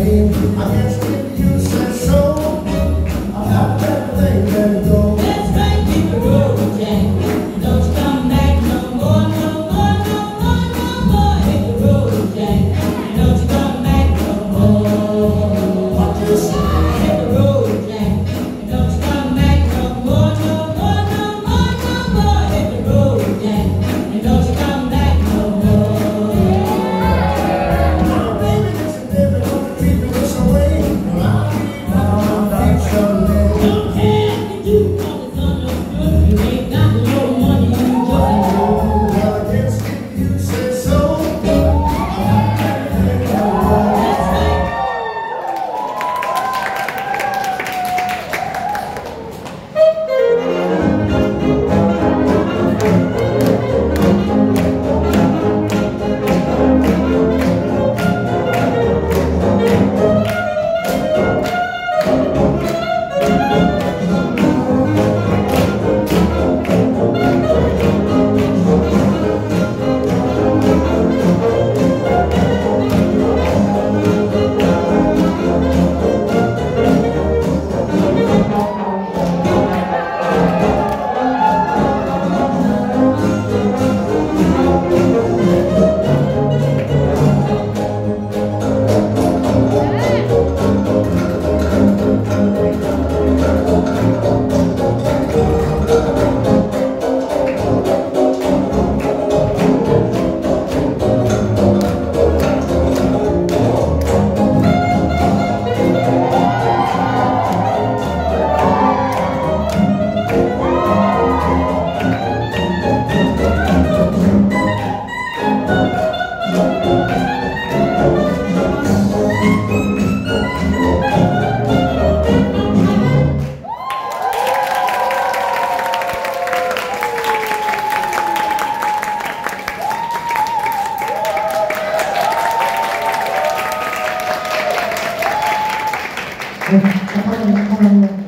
Amém. Amém. 네, 감사합니다. 감사합니다.